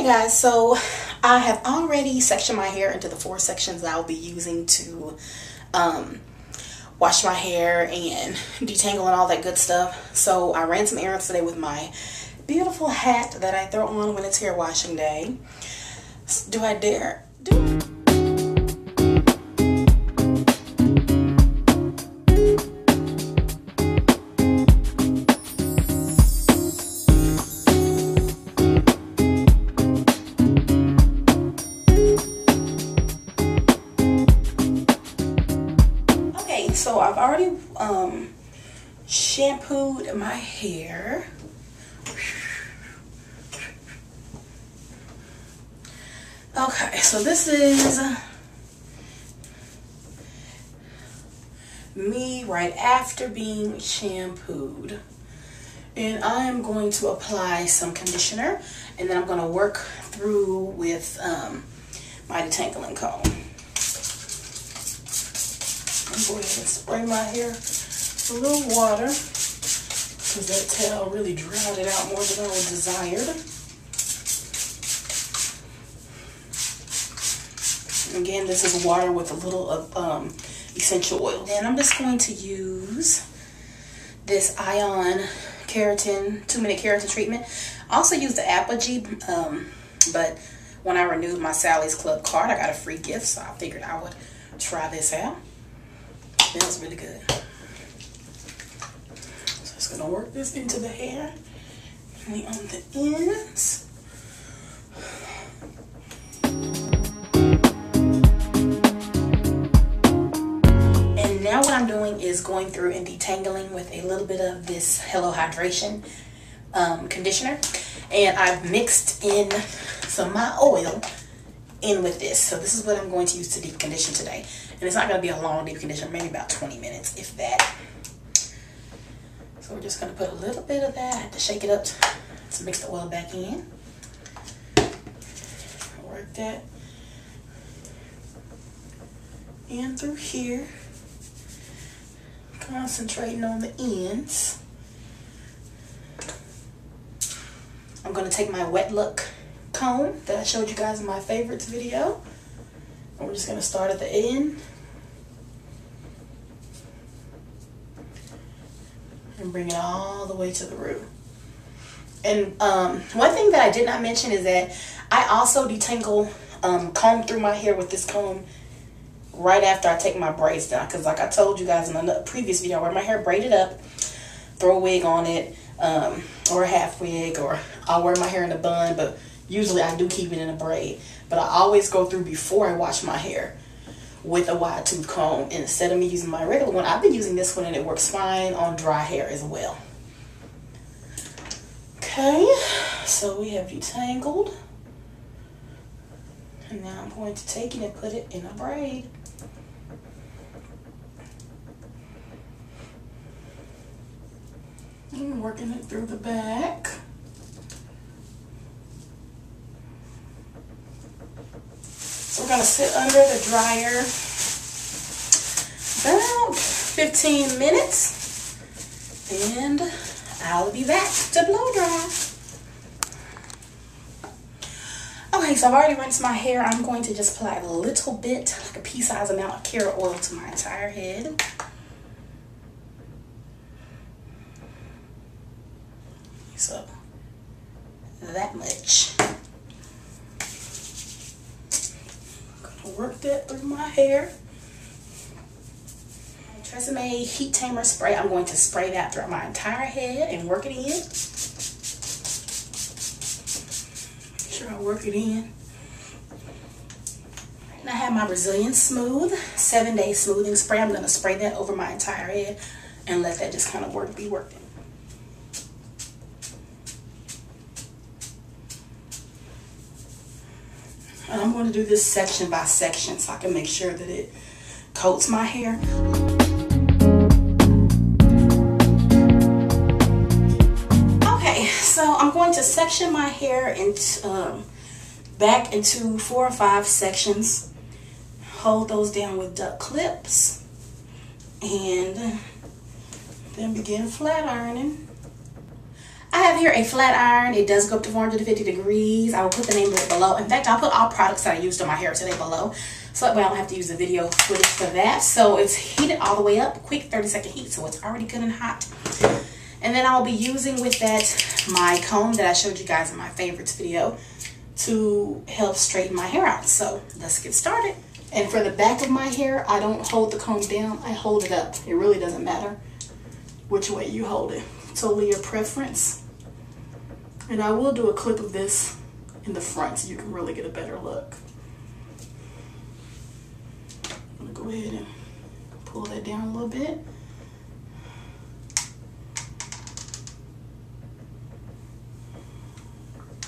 Okay guys, so I have already sectioned my hair into the four sections I'll be using to um, wash my hair and detangle and all that good stuff. So I ran some errands today with my beautiful hat that I throw on when it's hair washing day. Do I dare? Do hair. Okay, so this is me right after being shampooed. And I am going to apply some conditioner and then I'm going to work through with um, my detangling comb. I'm going to spray my hair with a little water because that towel really drowned it out more than I was desired. Again, this is water with a little of um, essential oil. Then I'm just going to use this Ion Keratin, two minute keratin treatment. I also use the ApHogee, um, but when I renewed my Sally's Club card, I got a free gift, so I figured I would try this out. Smells really good. Gonna work this into the hair, only on the ends. And now what I'm doing is going through and detangling with a little bit of this Hello Hydration um, conditioner. And I've mixed in some of my oil in with this. So this is what I'm going to use to deep condition today. And it's not going to be a long deep conditioner, maybe about 20 minutes, if that. So we're just going to put a little bit of that to shake it up to mix the oil back in. Work that in through here. Concentrating on the ends. I'm going to take my wet look comb that I showed you guys in my favorites video. And we're just going to start at the end. And bring it all the way to the root. And um, one thing that I did not mention is that I also detangle, um, comb through my hair with this comb right after I take my braids down. Because like I told you guys in a previous video, I wear my hair braided up, throw a wig on it, um, or a half wig, or I'll wear my hair in a bun, but Usually I do keep it in a braid, but I always go through before I wash my hair with a wide tooth comb. And instead of me using my regular one, I've been using this one and it works fine on dry hair as well. Okay, so we have detangled. And now I'm going to take it and put it in a braid. I'm working it through the back. So we're going to sit under the dryer about 15 minutes and I'll be back to blow dry. Okay, so I've already rinsed my hair. I'm going to just apply a little bit, like a pea-sized amount of carrot oil to my entire head. So, that much. Work that through my hair. Tresemme Heat Tamer Spray. I'm going to spray that throughout my entire head and work it in. Make sure I work it in. And I have my Brazilian Smooth 7-Day Smoothing Spray. I'm going to spray that over my entire head and let that just kind of work, be worked And I'm going to do this section by section so I can make sure that it coats my hair. Okay, so I'm going to section my hair into, um, back into four or five sections. Hold those down with duck clips. And then begin flat ironing. I have here a flat iron. It does go up to 450 degrees. I will put the name of it below. In fact, I'll put all products that I used on my hair today below. So that way I don't have to use the video footage for that. So it's heated all the way up. Quick 30 second heat. So it's already good and hot. And then I'll be using with that my comb that I showed you guys in my favorites video to help straighten my hair out. So let's get started. And for the back of my hair, I don't hold the comb down. I hold it up. It really doesn't matter which way you hold it. Totally your preference. And I will do a clip of this in the front so you can really get a better look. I'm gonna go ahead and pull that down a little bit.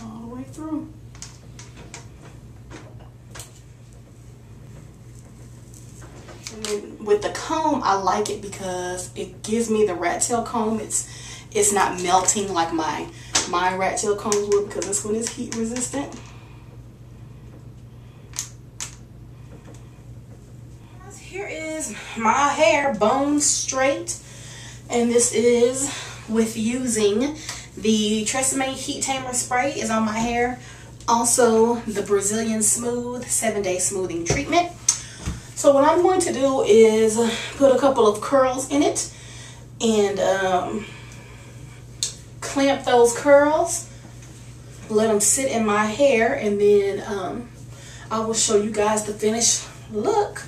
All the way through. with the comb, I like it because it gives me the rat tail comb. It's it's not melting like my my rat tail combs would because this one is heat resistant. Here is my hair bone straight and this is with using the Tresemme Heat Tamer Spray is on my hair. Also the Brazilian Smooth 7 Day Smoothing Treatment. So what I'm going to do is put a couple of curls in it and um, clamp those curls. Let them sit in my hair and then um, I will show you guys the finished look.